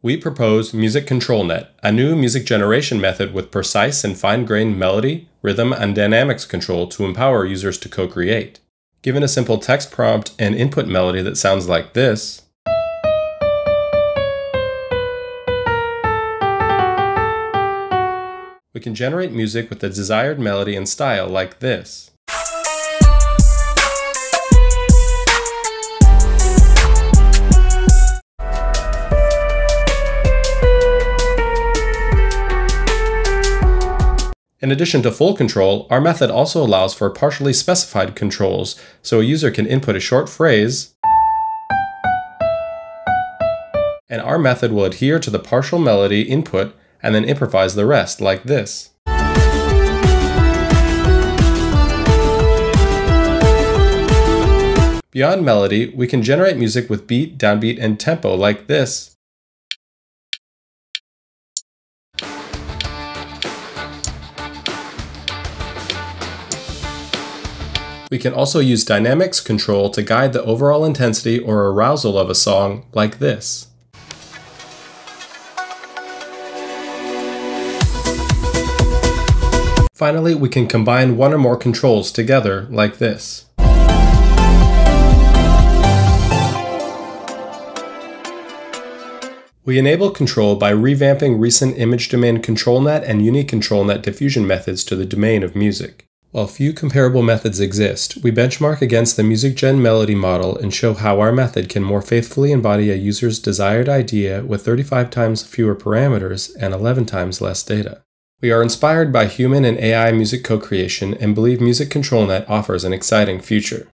We propose Music ControlNet, a new music generation method with precise and fine-grained melody, rhythm, and dynamics control to empower users to co-create. Given a simple text prompt and input melody that sounds like this, we can generate music with the desired melody and style like this. In addition to full control, our method also allows for partially specified controls, so a user can input a short phrase, and our method will adhere to the partial melody input and then improvise the rest like this. Beyond melody, we can generate music with beat, downbeat, and tempo like this. We can also use dynamics control to guide the overall intensity or arousal of a song like this. Finally, we can combine one or more controls together like this. We enable control by revamping recent image domain ControlNet and UniControlNet diffusion methods to the domain of music. While few comparable methods exist, we benchmark against the MusicGen melody model and show how our method can more faithfully embody a user's desired idea with 35 times fewer parameters and 11 times less data. We are inspired by human and AI music co-creation and believe Music ControlNet offers an exciting future.